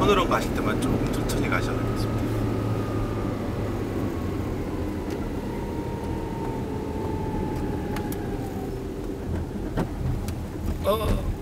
손으로 가실 때만 조금 천천히 가셔야 되겠습니다. 어.